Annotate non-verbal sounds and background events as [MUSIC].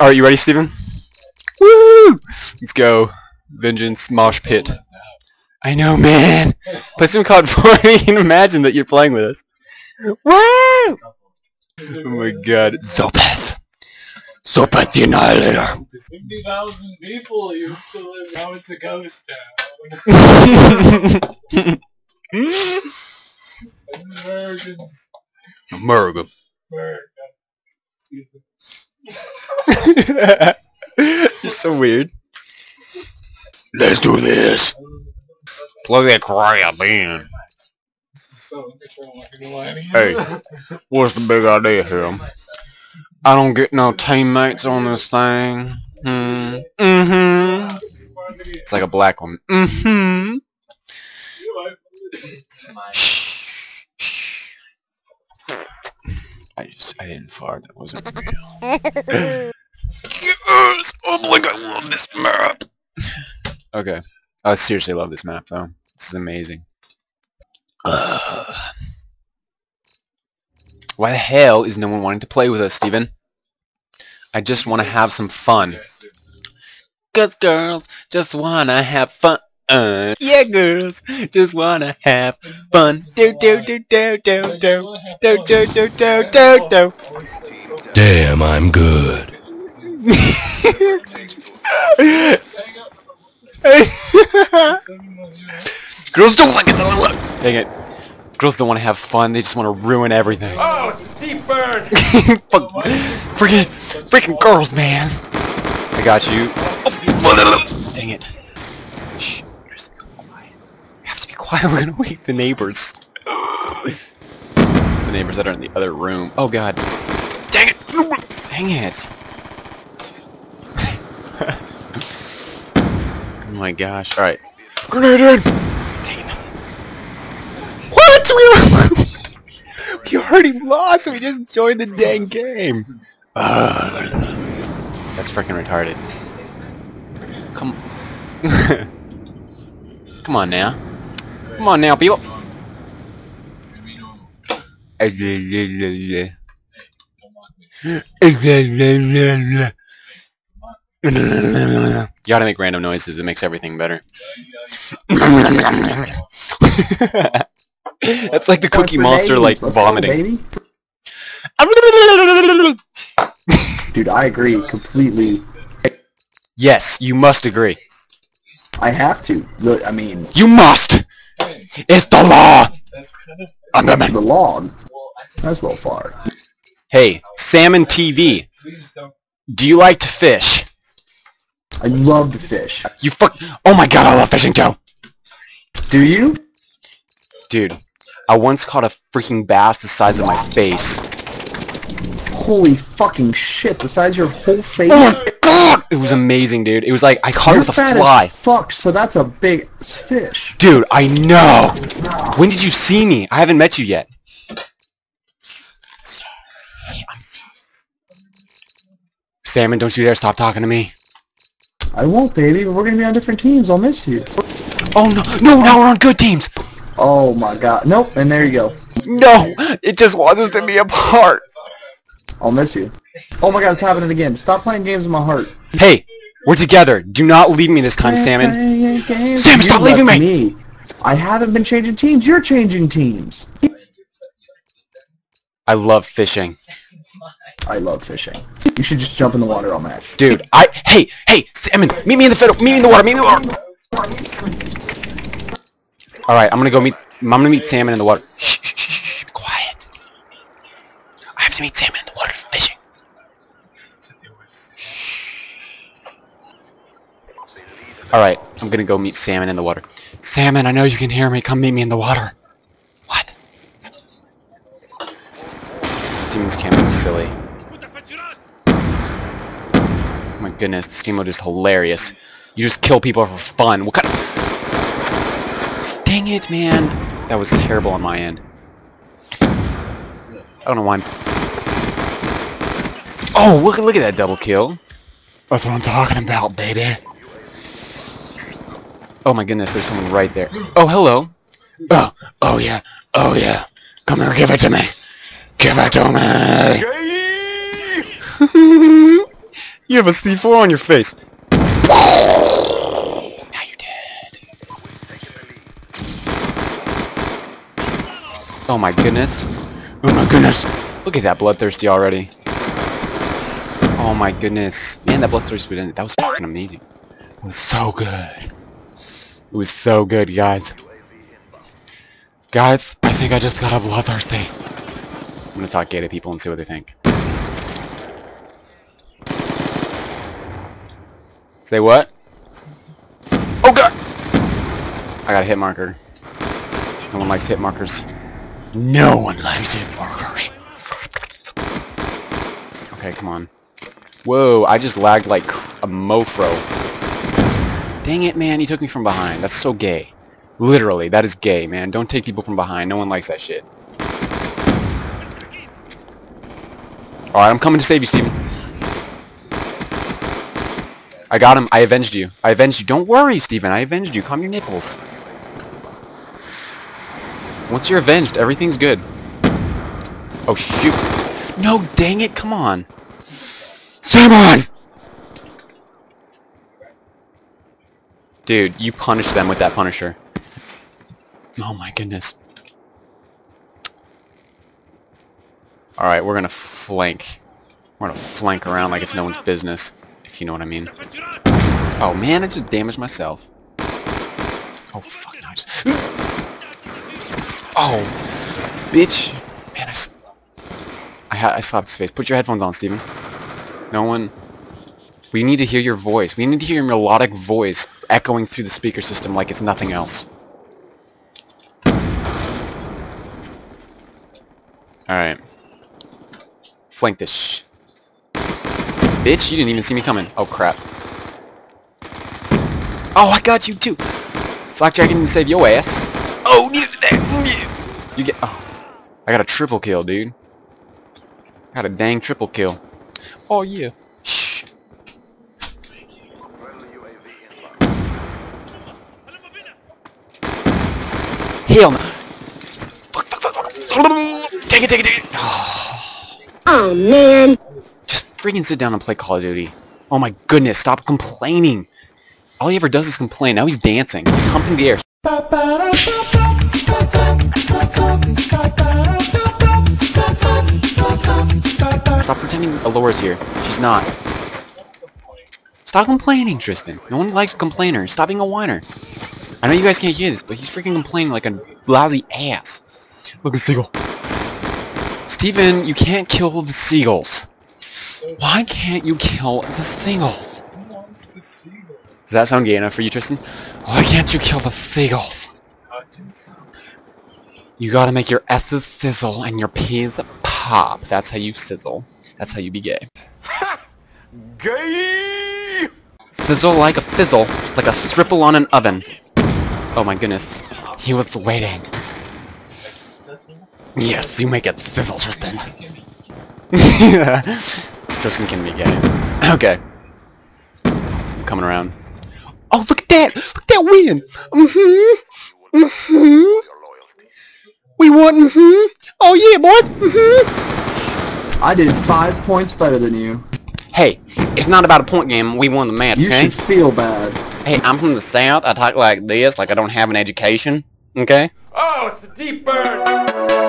Alright, you ready, Steven? Woo! Let's go. Vengeance Mosh Pit. I know, man! Play some COD 4 [LAUGHS] you can imagine that you're playing with us. Woo! Oh my god. Zopeth! Zopeth the Annihilator! 50,000 people used to live, now it's a ghost town. Americans. America. America. Excuse [LAUGHS] me. You're so weird. Let's do this. Plug that crap in. This is so uncontrollable, not gonna lie to you. Hey. What's the big idea here? I don't get no teammates on this thing. Hmm. Mm-hmm. It's like a black one. Mm-hmm. Shh. I just, I didn't fart. That wasn't real. [LAUGHS] yes! Oh my god, I love this map! Okay. I seriously love this map, though. This is amazing. Ugh. [SIGHS] Why the hell is no one wanting to play with us, Steven? I just want to have some fun. Cause girls just wanna have fun. Uh, yeah, girls just wanna have fun. Do do do do do do do do do do do do. Damn, I'm good. [LAUGHS] Girls don't like it. Dang it. Girls don't want to have fun. They just want to ruin everything. Oh, deep burn! [LAUGHS] Fuck. Freaking, freaking girls, man. I got you. Oh, dang it. Shh. Just be quiet. You have to be quiet. We're gonna wake the neighbors. the neighbors that are in the other room. Oh god. Dang it. Dang it. [LAUGHS] oh my gosh. Alright. Grenade in! Dang it. What? We, [LAUGHS] we already lost. We just joined the dang game. Ugh. [SIGHS] that's freaking retarded. Come. [LAUGHS] Come on now. Come on now, people. You gotta make random noises, it makes everything better. [LAUGHS] That's like the Cookie Monster, like, vomiting. [LAUGHS] Dude, I agree completely. yes, you must agree. I have to. Look, I mean, You must! It's the law! Kind of... I'm the the man. log. Well, I. That's a little far. Hey, Salmon TV, do you like to fish? I love to fish. You fuck- Oh my god, I love fishing too! Do you? Dude, I once caught a freaking bass the size of my face. Holy fucking shit! The size of your whole face. Oh my god! It was amazing, dude. It was like, I caught You're it with a fly. fuck, so that's a big fish. Dude, I know! When did you see me? I haven't met you yet. Salmon, don't you dare stop talking to me. I won't, baby. But we're gonna be on different teams. I'll miss you. Oh no, no, now we're on good teams! Oh my god. Nope. And there you go. No! It just wants us to be apart! I'll miss you. Oh my god, it's happening again. Stop playing games in my heart. Hey, we're together. Do not leave me this time, Salmon. Sam, stop leaving me. I haven't been changing teams. You're changing teams. I love fishing. I love fishing. You should just jump in the water all match. Dude, I- Hey, hey, Salmon, meet me in the fiddle, meet me in the water, meet me in the water! Alright, I'm gonna go meet- I'm gonna meet Salmon in the water. Shh, shh, shh, shh, quiet. I have to meet Salmon in the water Alright, I'm gonna go meet Salmon in the water. Salmon, I know you can hear me. Come meet me in the water. What? Steven's camera is silly. Oh my goodness, this game mode is hilarious. You just kill people for fun. What kind of... Dang it, man. That was terrible on my end. I don't know why I'm... Oh, look, look at that double kill. That's what I'm talking about, baby. Oh my goodness, there's someone right there. Oh, hello. Oh, oh yeah. Oh yeah. Come here, give it to me. Give it to me. [LAUGHS] you have a C4 on your face. Now you're dead. Oh my goodness. Oh my goodness. Look at that bloodthirsty already. Oh my goodness. Man, that bloodthirsty ended. That was fucking amazing. It was so good. It was so good, guys. Guys, I think I just got a bloodthirsty. I'm gonna talk gay to people and see what they think. Say what? Oh god! I got a hit marker. No one likes hit markers. No one likes hit markers. Okay, come on. Whoa, I just lagged like a mofro. Dang it, man, he took me from behind. That's so gay. Literally, that is gay, man. Don't take people from behind. No one likes that shit. Alright, I'm coming to save you, Steven. I got him. I avenged you. I avenged you. Don't worry, Steven. I avenged you. Calm your nipples. Once you're avenged, everything's good. Oh, shoot. No, dang it. Come on. Simon! Dude, you punish them with that Punisher. Oh my goodness. Alright, we're gonna flank. We're gonna flank around like it's no one's business, if you know what I mean. Oh man, I just damaged myself. Oh fuck, no, just... Oh, bitch. Man, I, s- I, ha I slapped his face. Put your headphones on, Steven. No one... We need to hear your voice. We need to hear your melodic voice echoing through the speaker system like it's nothing else. Alright. Flank this. Bitch, you didn't even see me coming. Oh, crap. Oh, I got you, too! Blackjack didn't save your ass. Oh, you that! You get... Oh. I got a triple kill, dude. I got a dang triple kill. Oh, yeah. Hell no. Fuck, fuck, fuck, fuck. Take it, take it, take it. Oh man. Just freaking sit down and play Call of Duty. Oh my goodness, stop complaining. All he ever does is complain. Now he's dancing. He's humping the air. Stop pretending Alora's here. She's not. Stop complaining, Tristan. No one likes a complainer. Stop being a whiner. I know you guys can't hear this, but he's freaking complaining like a lousy ass. Look at Seagull. Steven, you can't kill the seagulls. Why can't you kill the seagulls? Who wants the seagull? Does that sound gay enough for you, Tristan? Why can't you kill the seagulls? You gotta make your S's sizzle and your P's pop. That's how you sizzle. That's how you be gay. [LAUGHS] Gay! Sizzle like a fizzle, like a stripple on an oven. Oh my goodness. He was waiting. Yes, you make it sizzle, Tristan. yeah. [LAUGHS] Tristan can be gay. Okay. I'm coming around. Oh, look at that! Look at that win! Mm-hmm. Mm-hmm. We won, mm-hmm. Oh yeah, boys! Mm-hmm. I did five points better than you. Hey, it's not about a point game. We won the match, You okay? should feel bad. Hey, I'm from the South. I talk like this, like I don't have an education, okay? Oh, it's the deep burn!